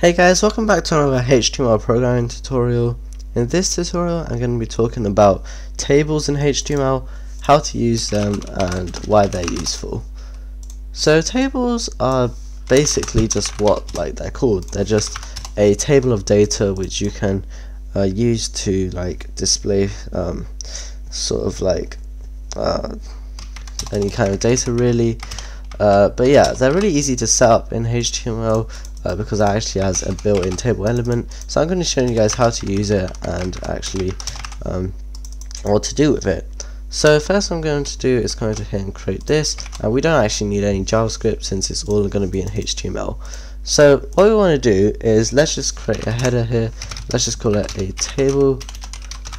Hey guys, welcome back to another HTML programming tutorial. In this tutorial I'm going to be talking about tables in HTML, how to use them and why they're useful. So tables are basically just what like they're called. They're just a table of data which you can uh, use to like display um, sort of like uh, any kind of data really. Uh, but yeah, they're really easy to set up in HTML uh, because it actually has a built-in table element. So I'm going to show you guys how to use it and actually um, what to do with it. So first I'm going to do is go ahead and create this. And we don't actually need any JavaScript since it's all going to be in HTML so what we want to do is let's just create a header here. Let's just call it a table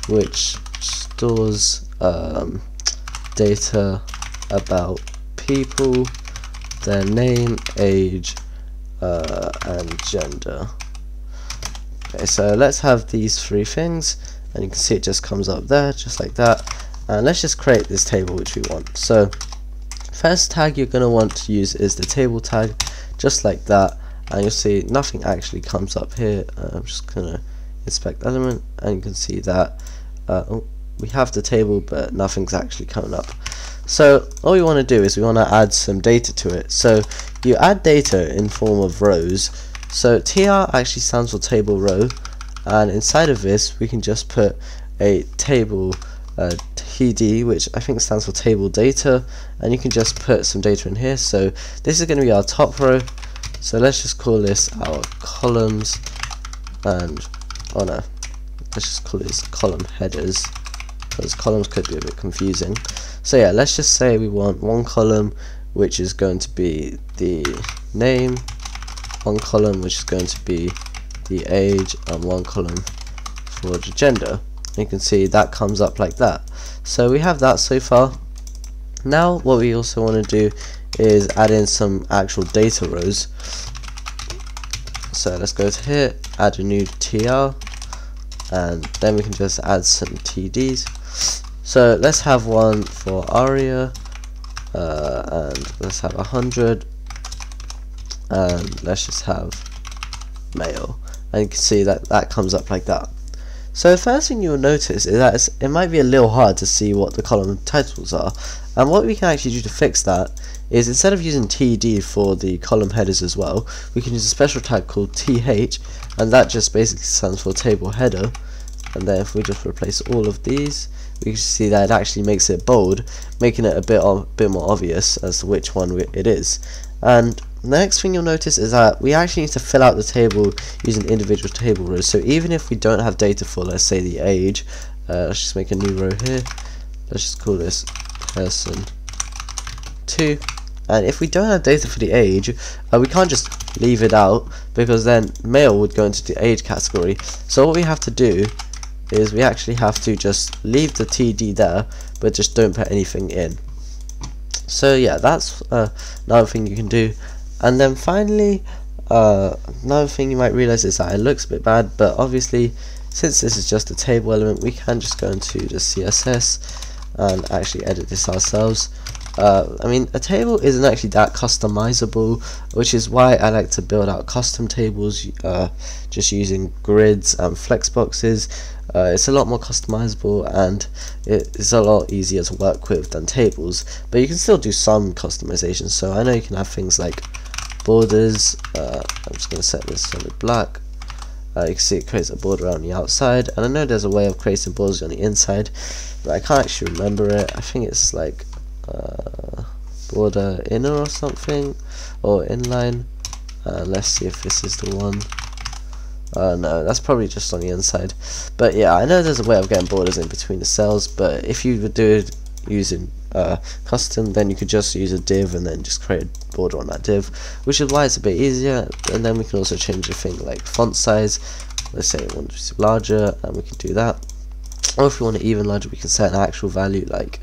which stores um, data about people their name age uh, and gender. Okay, so let's have these three things, and you can see it just comes up there, just like that. And let's just create this table which we want. So first tag you're going to want to use is the table tag, just like that. And you'll see nothing actually comes up here. Uh, I'm just going to inspect element, and you can see that uh, oh, we have the table, but nothing's actually coming up. So all we want to do is we want to add some data to it. So you add data in form of rows. So tr actually stands for table row, and inside of this we can just put a table uh, td, which I think stands for table data, and you can just put some data in here. So this is going to be our top row. So let's just call this our columns, and oh no, let's just call this column headers because columns could be a bit confusing. So yeah, let's just say we want one column which is going to be the name, one column which is going to be the age, and one column for the gender. You can see that comes up like that. So we have that so far. Now what we also want to do is add in some actual data rows. So let's go to here, add a new tr, and then we can just add some tds. So let's have one for Aryaa, uh, and let's have a hundred, and let's just have male. And you can see that that comes up like that. So the first thing you'll notice is that it might be a little hard to see what the column titles are. And what we can actually do to fix that is instead of using TD for the column headers as well, we can use a special tag called TH, and that just basically stands for table header. And then if we just replace all of these, we can see that it actually makes it bold, making it a bit, a bit more obvious as to which one it is. And the next thing you'll notice is that we actually need to fill out the table using individual table rows. So even if we don't have data for, let's say, the age, uh, let's just make a new row here. Let's just call this person 2. And if we don't have data for the age, uh, we can't just leave it out because then male would go into the age category. So what we have to do is we actually have to just leave the TD there but just don't put anything in. So yeah that's uh, another thing you can do. And then finally uh, another thing you might realize is that it looks a bit bad but obviously since this is just a table element we can just go into the CSS and actually edit this ourselves uh, I mean a table isn't actually that customizable which is why I like to build out custom tables uh, just using grids and flexboxes uh, it's a lot more customizable and it's a lot easier to work with than tables but you can still do some customization. So I know you can have things like borders uh, I'm just going to set this solid black. Uh, you can see it creates a border on the outside and I know there's a way of creating borders on the inside but I can't actually remember it. I think it's like uh, border inner or something or inline uh, let's see if this is the one uh, no, that's probably just on the inside. But yeah, I know there's a way of getting borders in between the cells, but if you would do it using uh, custom, then you could just use a div and then just create a border on that div, which is why it's a bit easier. And then we can also change the thing like font size. Let's say we want it larger, and we can do that. Or if we want it even larger, we can set an actual value like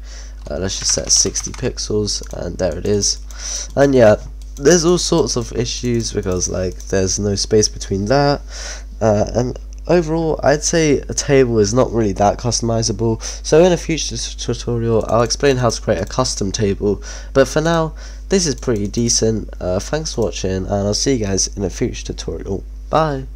uh, let's just set 60 pixels, and there it is. And yeah, there's all sorts of issues because like there's no space between that. Uh, and overall I'd say a table is not really that customizable. So in a future tutorial I'll explain how to create a custom table. But for now this is pretty decent. Uh, thanks for watching and I'll see you guys in a future tutorial. Bye.